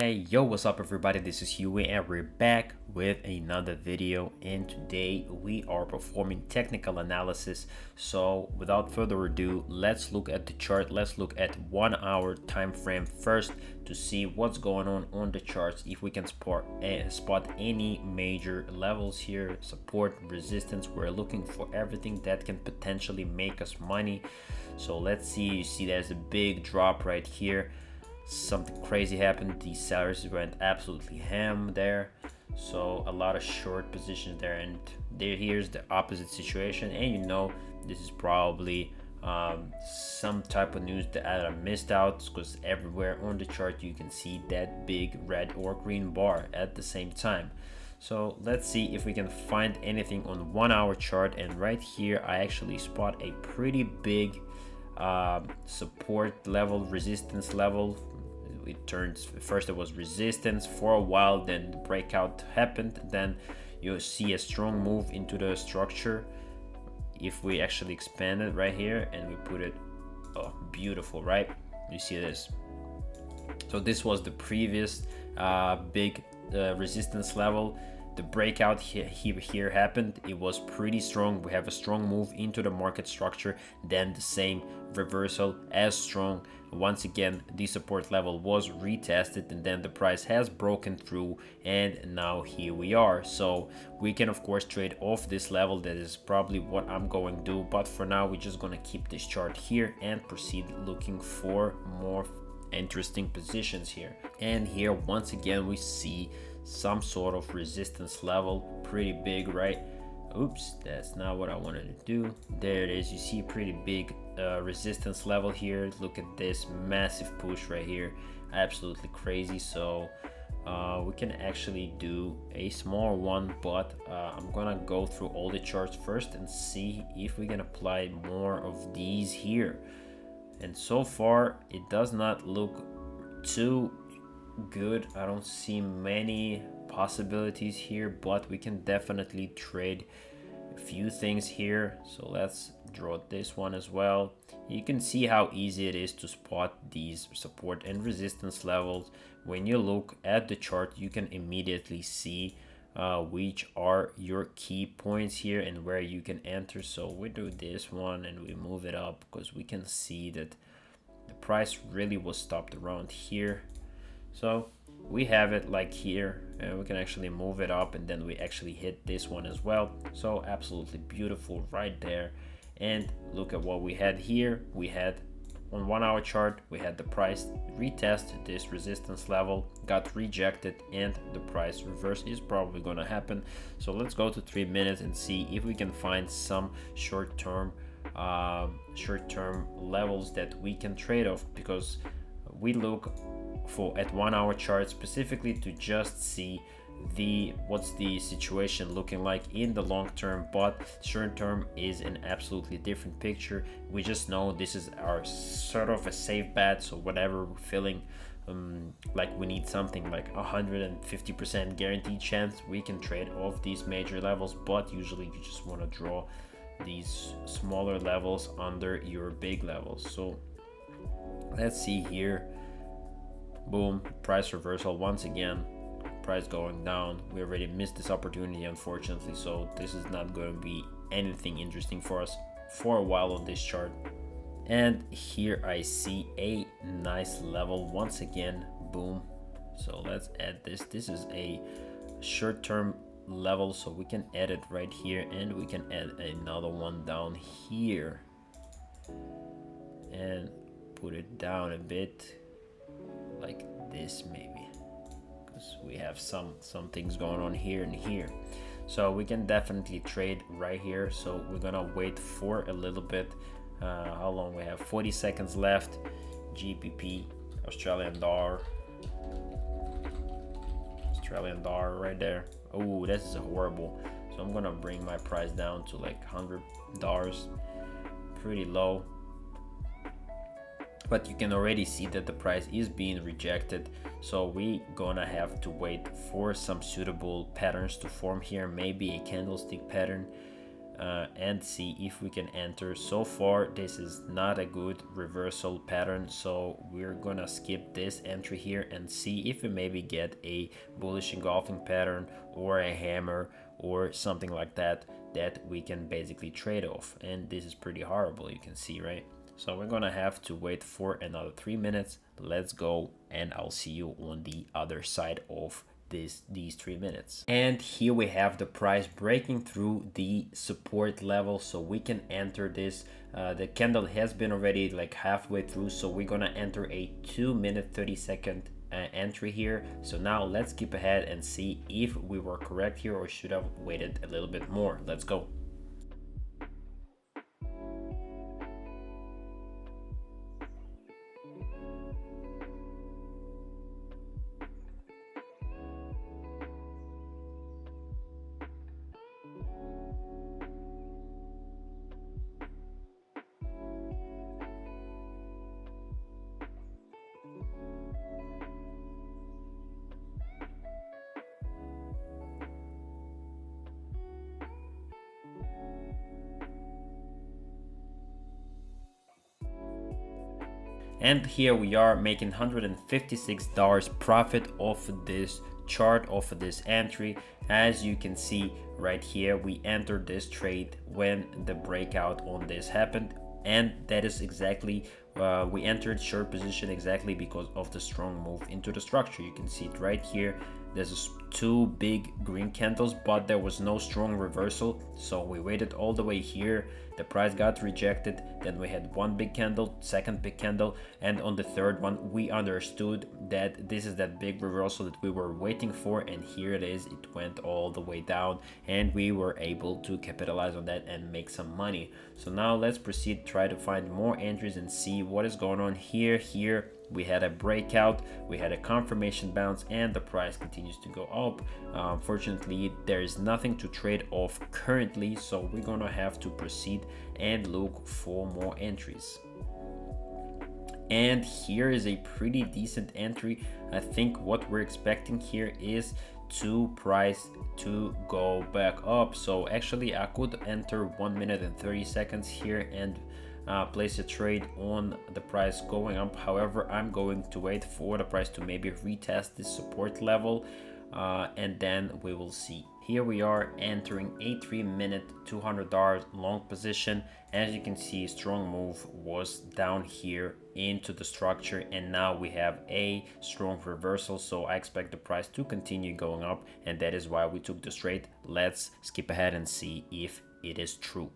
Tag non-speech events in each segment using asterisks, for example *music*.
Hey yo what's up everybody? This is Huey and we're back with another video. And today we are performing technical analysis. So without further ado let's look at the chart. Let's look at one hour time frame first to see what's going on on the charts if we can spot uh, spot any major levels here support resistance. We're looking for everything that can potentially make us money. So let's see. You see there's a big drop right here something crazy happened. The sellers went absolutely ham there. So a lot of short positions there. And there, here's the opposite situation. And you know, this is probably um, some type of news that I missed out because everywhere on the chart you can see that big red or green bar at the same time. So let's see if we can find anything on one hour chart. And right here, I actually spot a pretty big uh, support level, resistance level it turns first it was resistance for a while then the breakout happened then you see a strong move into the structure. If we actually expand it right here and we put it oh beautiful right? You see this. So this was the previous uh, big uh, resistance level. The breakout here, here happened. It was pretty strong. We have a strong move into the market structure then the same reversal as strong once again the support level was retested and then the price has broken through and now here we are. So we can of course trade off this level. That is probably what i'm going to do. But for now we're just going to keep this chart here and proceed looking for more interesting positions here. And here once again we see some sort of resistance level pretty big right? Oops that's not what i wanted to do. There it is. You see a pretty big uh, resistance level here. Look at this massive push right here. Absolutely crazy. So uh, we can actually do a small one but uh, I'm gonna go through all the charts first and see if we can apply more of these here. And so far it does not look too good. I don't see many possibilities here but we can definitely trade few things here so let's draw this one as well. You can see how easy it is to spot these support and resistance levels. When you look at the chart you can immediately see uh, which are your key points here and where you can enter. So we do this one and we move it up because we can see that the price really was stopped around here. So we have it like here and we can actually move it up and then we actually hit this one as well. So absolutely beautiful right there. And look at what we had here. We had on one hour chart we had the price retest this resistance level got rejected and the price reverse is probably going to happen. So let's go to three minutes and see if we can find some short-term uh, short-term levels that we can trade off because we look for at one hour chart specifically to just see the what's the situation looking like in the long term but short term is an absolutely different picture. We just know this is our sort of a safe bet so whatever we're feeling um, like we need something like 150% guaranteed chance we can trade off these major levels but usually you just want to draw these smaller levels under your big levels. So let's see here boom. Price reversal once again. Price going down. We already missed this opportunity unfortunately so this is not going to be anything interesting for us for a while on this chart. And here i see a nice level once again. Boom. So let's add this. This is a short-term level so we can add it right here and we can add another one down here. And put it down a bit like this maybe. Because we have some some things going on here and here. So we can definitely trade right here. So we're gonna wait for a little bit uh, how long we have? 40 seconds left. GBP Australian dollar. Australian dollar right there. Oh this is horrible. So I'm gonna bring my price down to like hundred dollars. Pretty low but you can already see that the price is being rejected. So we gonna have to wait for some suitable patterns to form here maybe a candlestick pattern uh, and see if we can enter. So far this is not a good reversal pattern so we're gonna skip this entry here and see if we maybe get a bullish engulfing pattern or a hammer or something like that that we can basically trade off. And this is pretty horrible you can see right so we're gonna have to wait for another three minutes. Let's go and i'll see you on the other side of this these three minutes. And here we have the price breaking through the support level so we can enter this. Uh, the candle has been already like halfway through so we're gonna enter a two minute 30 second uh, entry here. So now let's skip ahead and see if we were correct here or should have waited a little bit more. Let's go and here we are making $156 profit off this chart off of this entry. As you can see right here we entered this trade when the breakout on this happened. And that is exactly uh, we entered short position exactly because of the strong move into the structure. You can see it right here there's two big green candles but there was no strong reversal so we waited all the way here. The price got rejected then we had one big candle second big candle and on the third one we understood that this is that big reversal that we were waiting for and here it is. It went all the way down and we were able to capitalize on that and make some money. So now let's proceed try to find more entries and see what is going on here here we had a breakout we had a confirmation bounce and the price continues to go up. Uh, unfortunately there is nothing to trade off currently so we're gonna have to proceed and look for more entries. And here is a pretty decent entry. I think what we're expecting here is to price to go back up. So actually i could enter one minute and 30 seconds here and uh, place a trade on the price going up. However i'm going to wait for the price to maybe retest this support level uh, and then we will see. Here we are entering a three minute $200 long position. As you can see strong move was down here into the structure and now we have a strong reversal. So i expect the price to continue going up and that is why we took the trade let's skip ahead and see if it is true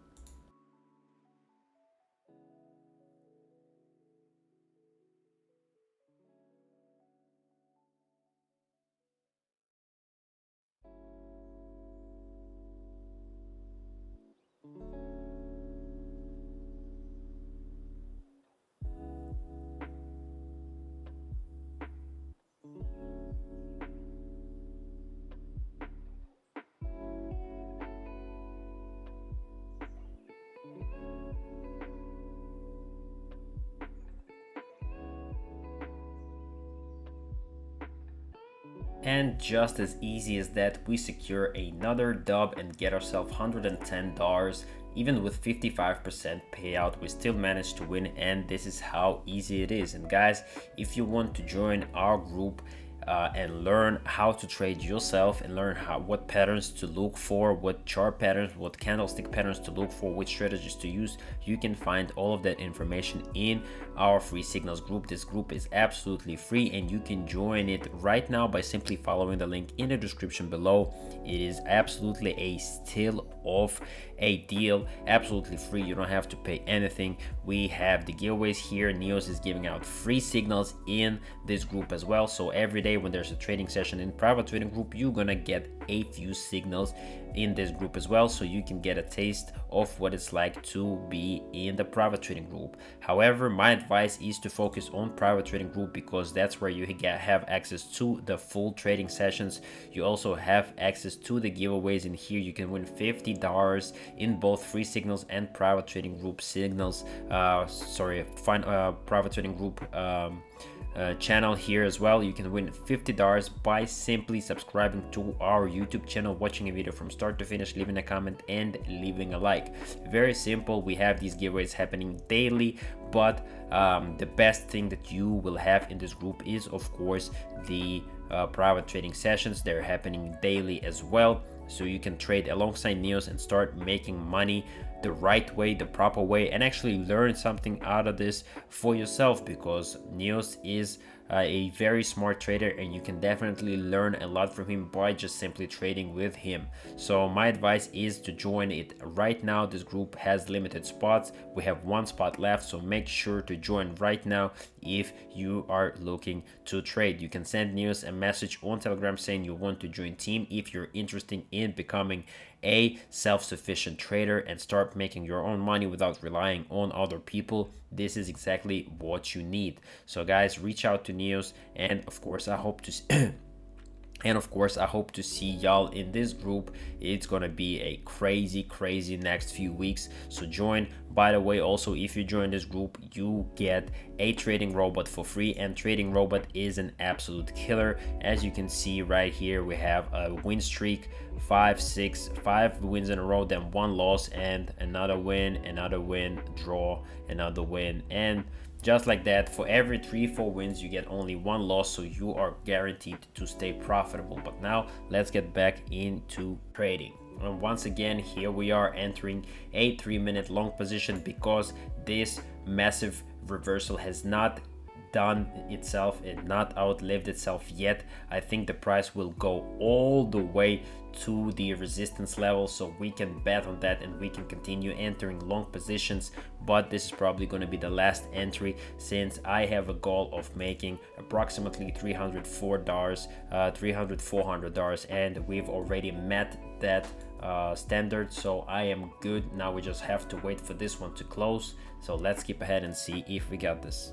And just as easy as that, we secure another dub and get ourselves $110. Even with 55% payout, we still managed to win and this is how easy it is. And guys, if you want to join our group, uh, and learn how to trade yourself and learn how what patterns to look for what chart patterns what candlestick patterns to look for which strategies to use. You can find all of that information in our free signals group. This group is absolutely free and you can join it right now by simply following the link in the description below. It is absolutely a still of a deal absolutely free. You don't have to pay anything. We have the giveaways here. Neos is giving out free signals in this group as well. So every day when there's a trading session in private trading group you're gonna get a few signals in this group as well so you can get a taste of what it's like to be in the private trading group. However my advice is to focus on private trading group because that's where you get have access to the full trading sessions. You also have access to the giveaways in here you can win 50 dollars in both free signals and private trading group signals. Uh sorry find uh private trading group um uh, channel here as well. You can win $50 by simply subscribing to our YouTube channel, watching a video from start to finish, leaving a comment and leaving a like. Very simple. We have these giveaways happening daily, but um, the best thing that you will have in this group is of course the uh, private trading sessions. They're happening daily as well. So you can trade alongside Neos and start making money the right way, the proper way, and actually learn something out of this for yourself because Neos is uh, a very smart trader and you can definitely learn a lot from him by just simply trading with him. So my advice is to join it right now. This group has limited spots. We have one spot left, so make sure to join right now if you are looking to trade. You can send Neos a message on Telegram saying you want to join team if you're interested in becoming a self-sufficient trader and start making your own money without relying on other people. This is exactly what you need. So guys reach out to neos and of course i hope to *clears throat* and of course i hope to see y'all in this group. It's gonna be a crazy crazy next few weeks. So join. By the way also if you join this group you get a trading robot for free. And trading robot is an absolute killer. As you can see right here we have a win streak five six five wins in a row then one loss and another win another win draw another win. And just like that, for every 3-4 wins, you get only one loss, so you are guaranteed to stay profitable. But now, let's get back into trading. And once again, here we are entering a 3-minute long position because this massive reversal has not done itself and not outlived itself yet i think the price will go all the way to the resistance level so we can bet on that and we can continue entering long positions. But this is probably going to be the last entry since i have a goal of making approximately 304 dollars uh 300 400 dollars and we've already met that uh, standard. So I am good. Now we just have to wait for this one to close. So let's keep ahead and see if we got this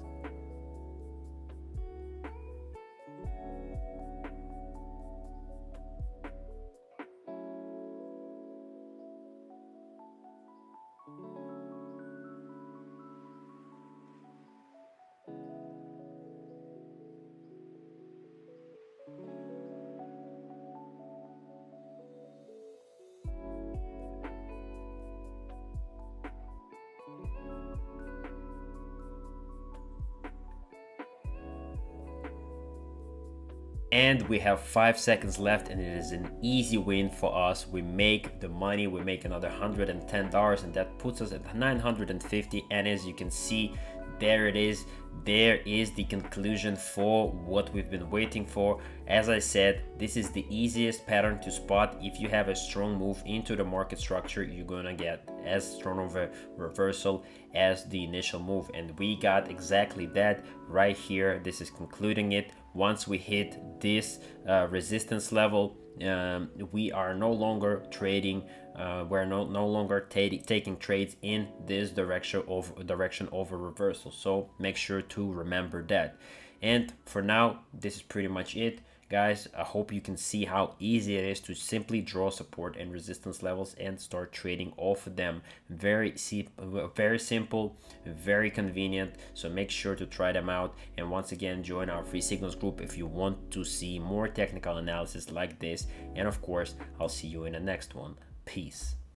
and we have five seconds left and it is an easy win for us. We make the money we make another $110 and that puts us at 950 and as you can see there it is. There is the conclusion for what we've been waiting for. As i said this is the easiest pattern to spot. If you have a strong move into the market structure you're gonna get as strong of a reversal as the initial move. And we got exactly that right here. This is concluding it. Once we hit this uh, resistance level um, we are no longer trading uh, we're no, no longer taking trades in this direction of direction over reversal. So make sure to remember that. And for now this is pretty much it Guys, I hope you can see how easy it is to simply draw support and resistance levels and start trading off of them. Very, very simple, very convenient. So make sure to try them out. And once again, join our free signals group if you want to see more technical analysis like this. And of course, I'll see you in the next one. Peace.